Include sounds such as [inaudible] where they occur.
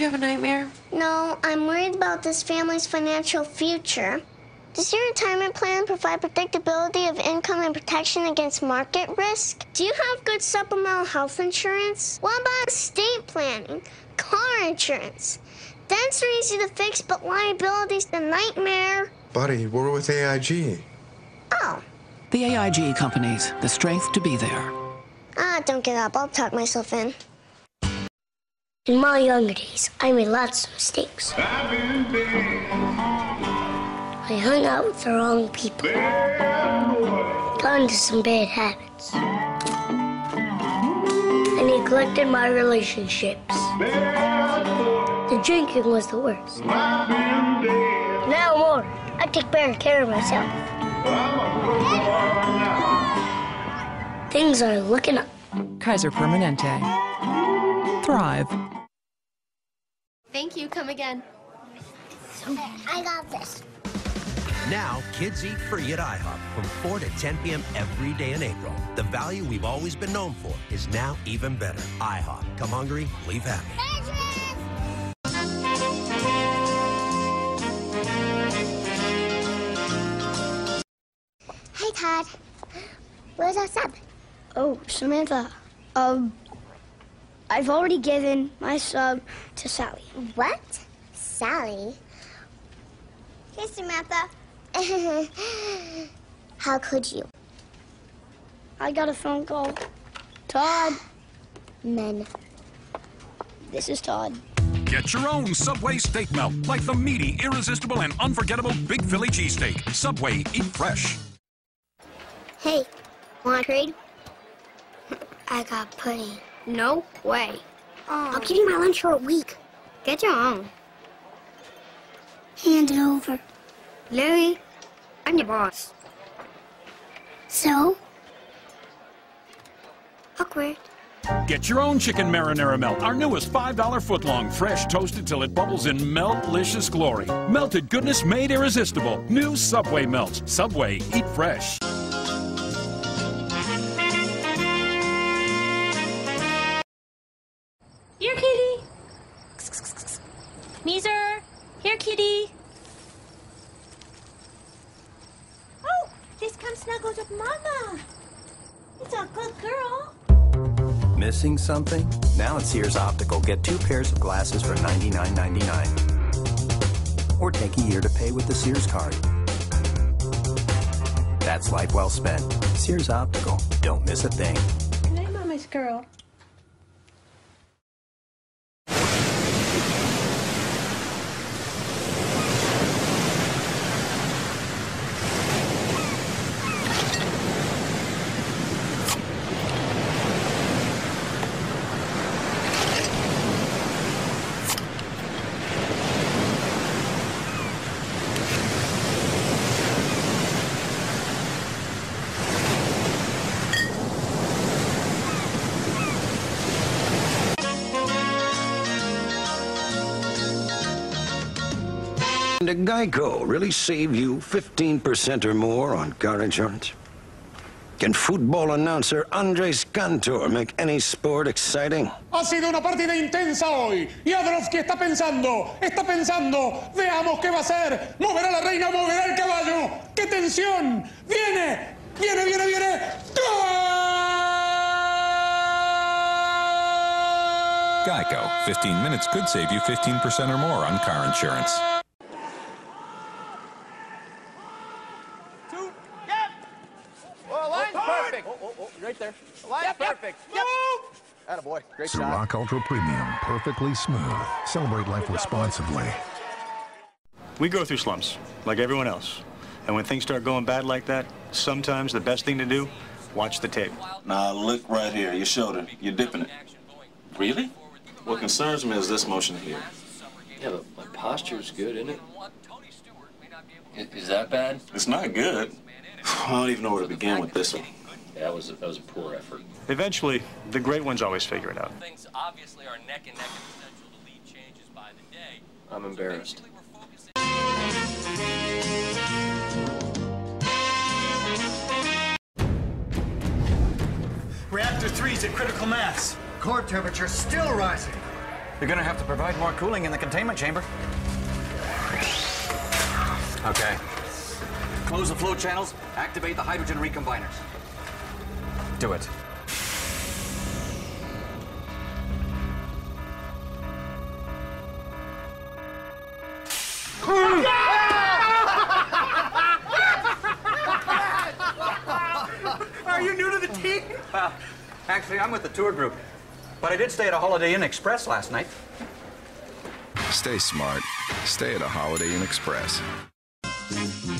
you have a nightmare? No, I'm worried about this family's financial future. Does your retirement plan provide predictability of income and protection against market risk? Do you have good supplemental health insurance? What about estate planning, car insurance? Dents are easy to fix, but liability's the nightmare. Buddy, we're with AIG. Oh. The AIG companies, the strength to be there. Ah, don't get up. I'll talk myself in. In my younger days, I made lots of mistakes. I hung out with the wrong people. Got into some bad habits. I neglected my relationships. The drinking was the worst. Now more. I take better care of myself. Things are looking up. Kaiser Permanente. Thrive. Thank you. Come again. I got this. Now, kids eat free at IHOP from 4 to 10 p.m. every day in April. The value we've always been known for is now even better. IHOP. Come hungry, leave happy. Hey, Todd. Where's our sub? Oh, Samantha. Um, I've already given my sub to Sally. What? Sally? Hey, Samantha. [laughs] How could you? I got a phone call. Todd. Men. This is Todd. Get your own Subway steak melt, like the meaty, irresistible, and unforgettable Big Philly cheesesteak. Subway, eat fresh. Hey, want to trade? [laughs] I got pudding. No way. Oh. I'll give you my lunch for a week. Get your own. Hand it over. Larry, I'm your boss. So? Awkward. Get your own chicken marinara melt, our newest $5 footlong, fresh toasted till it bubbles in meltlicious glory. Melted goodness made irresistible. New Subway melts. Subway, eat fresh. Meezer. Here, kitty. Oh, this comes snuggled with Mama. It's a good girl. Missing something? Now at Sears Optical, get two pairs of glasses for $99.99. Or take a year to pay with the Sears card. That's life well spent. Sears Optical. Don't miss a thing. Hey, Mama's girl. Did Geico really save you 15% or more on car insurance? Can football announcer Andres Cantor make any sport exciting? Ha sido una partida intensa hoy. Jadrowski está pensando, está pensando. Veamos qué va a hacer. Moverá la reina, moverá el caballo. ¡Qué tensión! ¡Viene! ¡Viene, viene, viene! Geico. 15 minutes could save you 15% or more on car insurance. Well, oh, line's perfect. Oh, oh, oh, right there. Line's perfect. Yep. Attaboy. Great shot. Ciroc Ultra Premium, perfectly smooth. Celebrate life responsibly. We go through slumps, like everyone else. And when things start going bad like that, sometimes the best thing to do, watch the tape. Now look right here, your shoulder. You're dipping it. Really? What concerns me is this motion here. Yeah, but my posture's good, isn't it? I- Is that bad? It's not good. I don't even know where to begin with this one. Yeah, that was a, that was a poor effort. Eventually, the great ones always figure it out. Things obviously are neck and neck in potential to lead changes by the day. I'm embarrassed. Reactor 3's at critical mass. Core temperature still rising. You're gonna have to provide more cooling in the containment chamber. Okay. Close the flow channels, activate the hydrogen recombiners. Do it. [laughs] Are you new to the team? Well, actually, I'm with the tour group. But I did stay at a Holiday Inn Express last night. Stay smart. Stay at a Holiday Inn Express. Thank you.